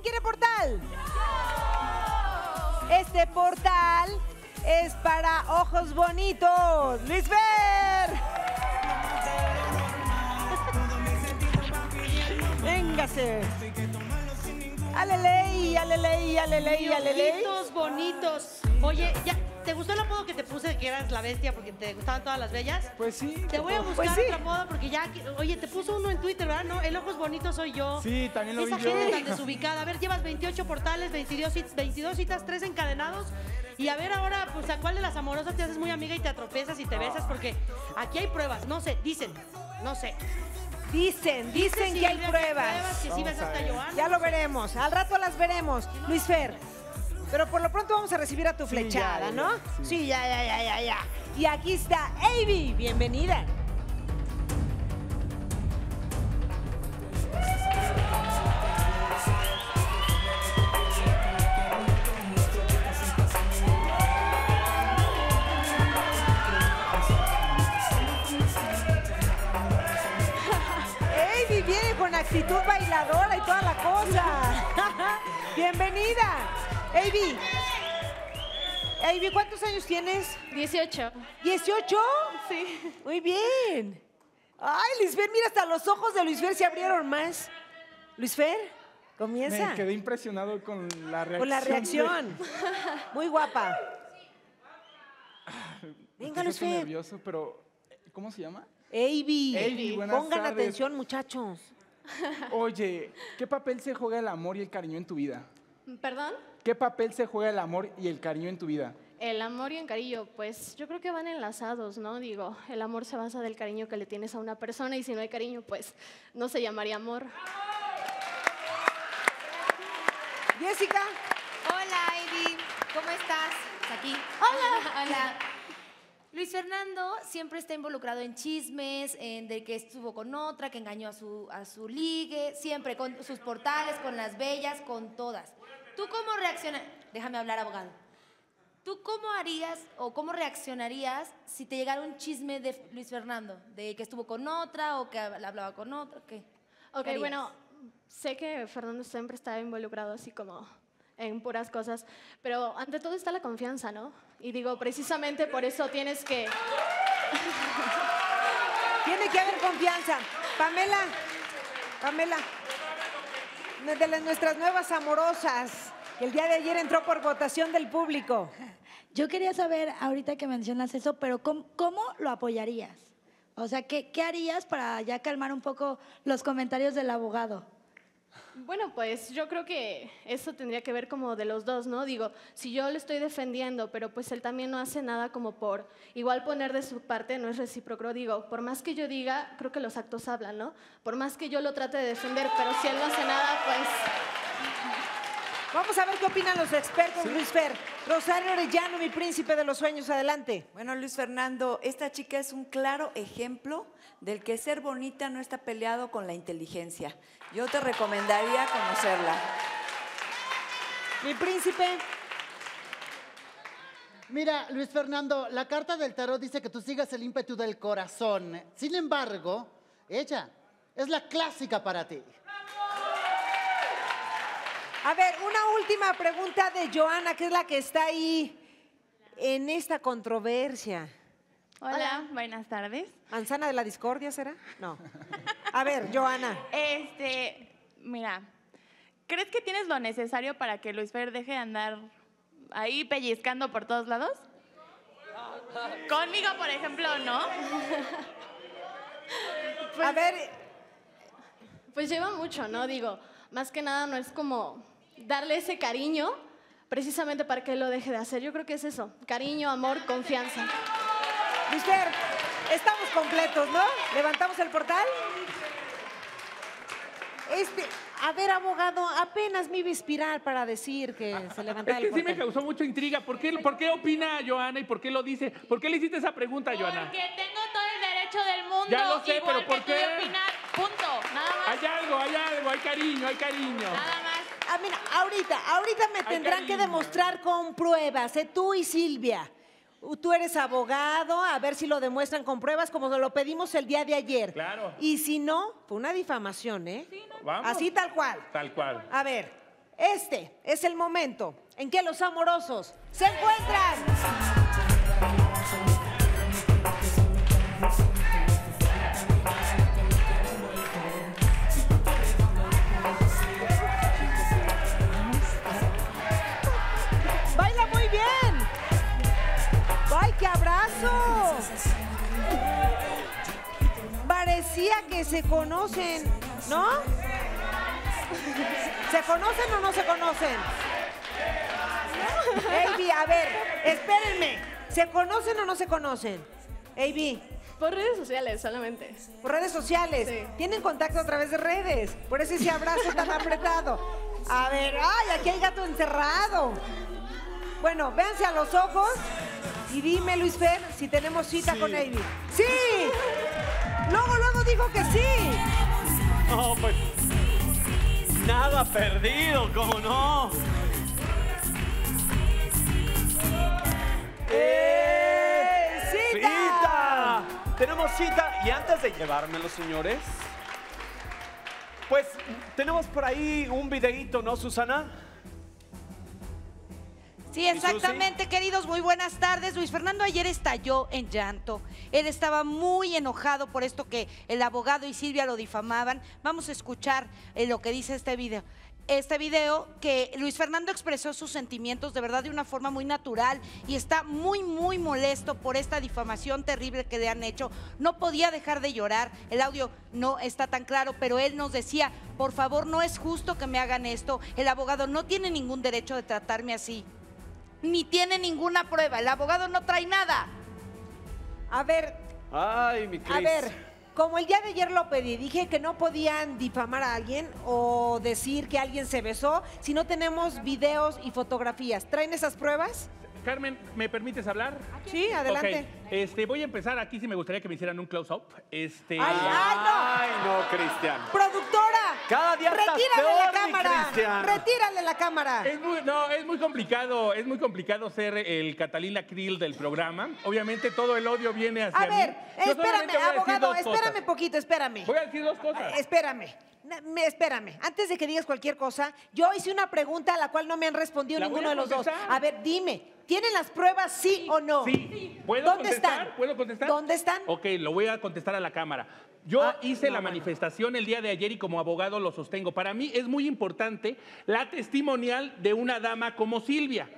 ¿Alguien quiere portal? Este portal es para ojos bonitos. Luis Ver. Véngase. Aleley, aleley, aleley, aleley. Bonitos, bonitos. Oye, ya, ¿te gustó el apodo que te puse de que eras la bestia porque te gustaban todas las bellas? Pues sí. Te voy a buscar Pues sí. otro apodo porque ya, oye, te puso uno en Twitter, ¿verdad? No, el ojos bonitos soy yo. Sí, también lo Esa vi yo. gente tan desubicada. A ver, llevas 28 portales, 22, citas- 22 citas, 3 encadenados. Y a ver ahora, pues, ¿a cuál de las amorosas te haces muy amiga y te atropezas y te besas? Porque aquí hay pruebas. No sé, dicen, no sé. Dicen, dicen Sí, que hay pruebas. Que sí a. Ya lo veremos. Al rato las veremos. Luis Fer. Pero por lo pronto vamos a recibir a tu Sí, flechada, ya, ya, ¿no? sí. Sí, ya, ya, ya, ya, ya. Y aquí está Avi. Bienvenida. Avi viene con actitud bailadora y toda la cosa. Bienvenida. Avi. Avi, ¿cuántos años tienes? 18. ¿18? Sí. Muy bien. Ay, Luisfer, mira, hasta los ojos de Luisfer se abrieron más. Luisfer, comienza. Me quedé impresionado con la reacción. Con la de- reacción. Muy guapa. Me Venga, Luisfer. nervioso, pero ¿cómo se llama? Avi. Pongan tardes. atención, muchachos. Oye, ¿qué papel se juega el amor y el cariño en tu vida? ¿Perdón? ¿Qué papel se juega el amor y el cariño en tu vida? El amor y el cariño, pues yo creo que van enlazados, ¿no? Digo, el amor se basa del cariño que le tienes a una persona y si no hay cariño, pues no se llamaría amor. Jessica. Hola, Ivy. ¿Cómo estás? Aquí. Hola. Hola. Luis Fernando siempre está involucrado en chismes, en de que estuvo con otra, que engañó a su, a su ligue, siempre con sus portales, con las bellas, con todas. ¿Tú cómo reaccionas? Déjame hablar, abogado. ¿Tú cómo harías o cómo reaccionarías si te llegara un chisme de Luis Fernando? De que estuvo con otra o que hablaba con otra, ¿qué? Ok, ¿Qué bueno, sé que Fernando siempre está involucrado así como en puras cosas, pero ante todo está la confianza, ¿no? Y digo, precisamente por eso tienes que... Tiene que haber confianza. Pamela. Pamela. De las nuestras nuevas amorosas. que El día de ayer entró por votación del público. Yo quería saber, ahorita que mencionas eso, pero ¿cómo, cómo lo apoyarías? O sea, ¿qué, ¿qué harías para ya calmar un poco los comentarios del abogado? Bueno, pues yo creo que eso tendría que ver como de los dos, ¿no? Digo, si yo le estoy defendiendo, pero pues él también no hace nada como por igual poner de su parte, no es recíproco. Digo, por más que yo diga, creo que los actos hablan, ¿no? Por más que yo lo trate de defender, pero si él no hace nada, pues Vamos a ver qué opinan los expertos, Luis Fer. Rosario Orellano, mi príncipe de los sueños, adelante. Bueno, Luis Fernando, esta chica es un claro ejemplo del que ser bonita no está peleado con la inteligencia. Yo te recomendaría conocerla. Mi príncipe. Mira, Luis Fernando, la carta del tarot dice que tú sigas el ímpetu del corazón. Sin embargo, ella es la clásica para ti. A ver, una última pregunta de Joana, que es la que está ahí en esta controversia. Hola, buenas tardes. ¿Manzana de la discordia será? No. A ver, Joana. Este, mira, ¿crees que tienes lo necesario para que Luis Fer deje de andar ahí pellizcando por todos lados? Conmigo, por ejemplo, ¿no? A ver, pues lleva mucho, ¿no? Digo, más que nada no es como darle ese cariño precisamente para que él lo deje de hacer. Yo creo que es eso, cariño, amor, confianza. Luis Fer, estamos completos, ¿no? ¿Levantamos el portal? Este, a ver, abogado, apenas me iba a inspirar para decir que se levantaba Es que el sí me causó mucha intriga. ¿Por qué, ¿Por qué opina Joana y por qué lo dice? ¿Por qué le hiciste esa pregunta, Joana? Porque tengo todo el derecho del mundo. Ya lo sé, igual pero ¿por que tú de qué? opinar. Hay algo, hay algo, hay cariño, hay cariño. Nada más. Ah, mira, ahorita, ahorita me tendrán que demostrar con pruebas, ¿eh? Tú y Silvia. Tú eres abogado, a ver si lo demuestran con pruebas como lo pedimos el día de ayer. Claro. Y si no, fue una difamación, ¿eh? Vamos. Así tal cual. Tal cual. A ver, este es el momento en que los amorosos se encuentran. Parecía que se conocen, ¿no? ¿Se conocen o no se conocen? AB, a ver, espérenme. ¿Se conocen o no se conocen? AB, Por redes sociales solamente. por redes sociales. Sí. Tienen contacto a través de redes. Por eso ese abrazo tan apretado. A ver, ay, aquí hay gato encerrado. Bueno, véanse a los ojos y dime, Luis Fer, si tenemos cita con AB. ¡Sí! Luego, luego digo que sí. No, pues. Nada perdido, ¿cómo no? ¡Eh! ¡Cita! ¡Cita! Tenemos cita y antes de llevármelo, señores, pues tenemos por ahí un videíto, ¿no, Susana? Sí, exactamente, queridos, muy buenas tardes. Luis Fernando ayer estalló en llanto. Él estaba muy enojado por esto que el abogado y Silvia lo difamaban. Vamos a escuchar eh, lo que dice este video. Este video que Luis Fernando expresó sus sentimientos de verdad de una forma muy natural y está muy, muy molesto por esta difamación terrible que le han hecho. No podía dejar de llorar. El audio no está tan claro, pero él nos decía, por favor, no es justo que me hagan esto. El abogado no tiene ningún derecho de tratarme así ni tiene ninguna prueba. El abogado no trae nada. A ver, Ay, mi Cris. A ver, como el día de ayer lo pedí, dije que no podían difamar a alguien o decir que alguien se besó si no tenemos videos y fotografías. ¿Traen esas pruebas? Carmen, ¿me permites hablar? Sí, adelante. Este, voy a empezar aquí si me gustaría que me hicieran un close-up. Este, Ay, ay, Ay, no, Cristian. ¡Productora! Cada día estás ¡Retírale peor, la cámara! Cristian. ¡Retírale la cámara! Es muy, no, es muy complicado, es muy complicado ser el Catalina Krill del programa. Obviamente todo el odio viene hacia A ver, espérame, solamente voy a decir abogado, dos espérame cosas. poquito, espérame. Voy a decir dos cosas. Espérame. Na- me- espérame, antes de que digas cualquier cosa, yo hice una pregunta a la cual no me han respondido La voy ninguno a de los dos. contestar. A ver, dime, ¿tienen las pruebas sí, o no? Sí. ¿Puedo ¿Dónde contestar? están? ¿Puedo contestar? ¿Dónde están? Ok, lo voy a contestar a la cámara. Yo Ah, hice no, la bueno. manifestación el día de ayer y como abogado lo sostengo. Para mí es muy importante la testimonial de una dama como Silvia.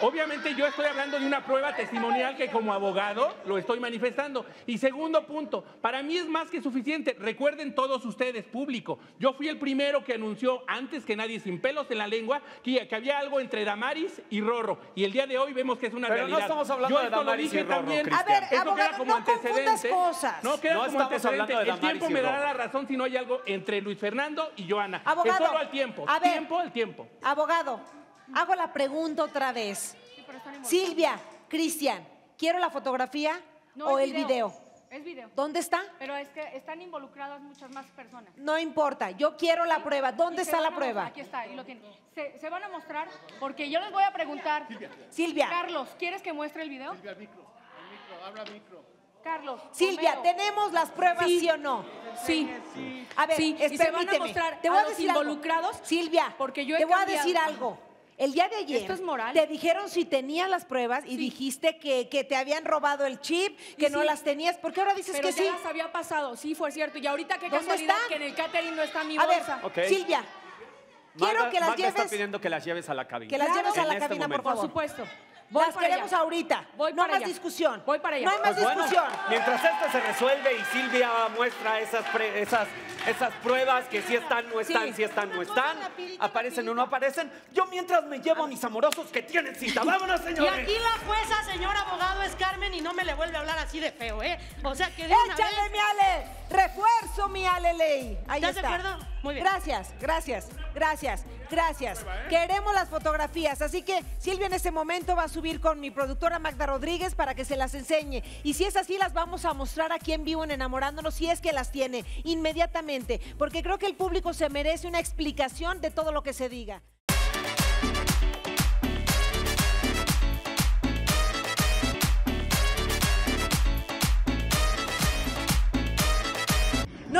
Obviamente yo estoy hablando de una prueba testimonial que como abogado lo estoy manifestando. Y segundo punto, para mí es más que suficiente. Recuerden todos ustedes, público, yo fui el primero que anunció antes que nadie sin pelos en la lengua que, que había algo entre Damaris y Rorro. Y el día de hoy vemos que es una Pero no realidad. estamos hablando yo de esto lo Damaris y dije Rorro, también. Cristian. A ver, Esto queda abogado, como no antecedente. cosas. No, queda No como antecedente. El tiempo me dará la razón si no hay algo entre Luis Fernando y Joana. Abogado, es solo al tiempo. a ver. tiempo al tiempo. Abogado, hago la pregunta otra vez. Silvia, Cristian, quiero la fotografía No, o el video. Es video. ¿Dónde está? Pero es que están involucradas muchas más personas. No importa, yo quiero la prueba. ¿Dónde está la prueba? Aquí está, y lo tienen. Se, se van a mostrar porque yo les voy a preguntar. Silvia. Carlos, ¿quieres que muestre el video? Silvia, micro. habla micro. Carlos. Silvia. ¿tenemos las pruebas sí, o no? Sí. A ver, Sí, y se van a mostrar te voy a a los decir algo. involucrados, Silvia, porque yo he te voy a decir algo. El día de ayer ¿Esto es moral? te dijeron si tenías las pruebas y dijiste que, que te habían robado el chip, que no sí. las tenías. ¿Por qué ahora dices Pero que ya sí? las había pasado, sí fue cierto. Y ahorita qué ¿Dónde casualidad están? que en el catering no está mi A ver, bolsa. Ok. Silvia, quiero que las Magda está lleves, pidiendo que las lleves a la cabina. que las lleves a la este cabina, por favor. Por supuesto. Voy Las queremos allá. ahorita. Voy no para más allá. discusión. Voy para allá. No hay más Pues bueno, discusión. mientras esto se resuelve y Silvia muestra esas, pre- esas, esas pruebas que si están, no están, Sí. si están, no están, aparecen o no aparecen, yo mientras me llevo a mis amorosos que tienen cita. ¡Vámonos, Y señores! aquí la jueza, señor abogado, es Carmen y no me le vuelve a hablar así de feo, ¿eh? O sea, que de una ¡Échale, vez... mi Ale! ¡Refuerzo, mi Ale Ley! Ahí ¿Estás de está. acuerdo? Muy bien. Gracias, gracias, gracias, gracias. Queremos las fotografías, así que Silvia en este momento va a subir con mi productora Magda Rodríguez para que se las enseñe. Y si es así, las vamos a mostrar aquí en vivo en Enamorándonos, si es que las tiene, inmediatamente. Porque creo que el público se merece una explicación de todo lo que se diga.